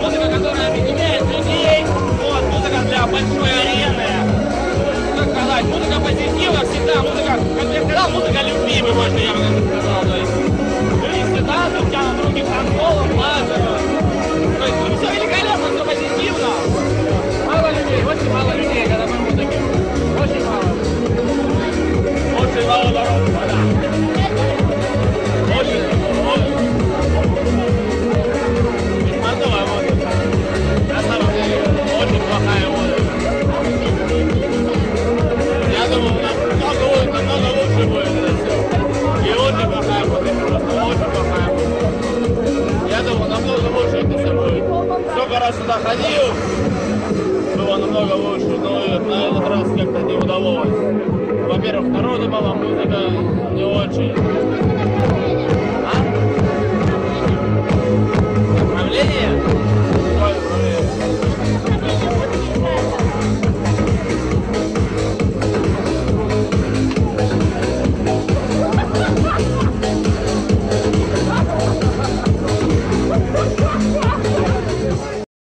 Музыка, которая объединяет людей. Вот, музыка для большой арены. Как сказать, музыка позитива всегда, музыка, как я сказал, музыка любви, можете, я бы сказал. То есть, люди всегда тянут руки к танцполам, лазеру. То есть, все великолепно, все позитивно. Мало людей, очень мало людей, когда мы музыки. Очень мало. Очень мало народу, да. Раз сюда ходил, было намного лучше, но на этот раз как-то не удалось. Во-первых, народу мало, музыка не очень.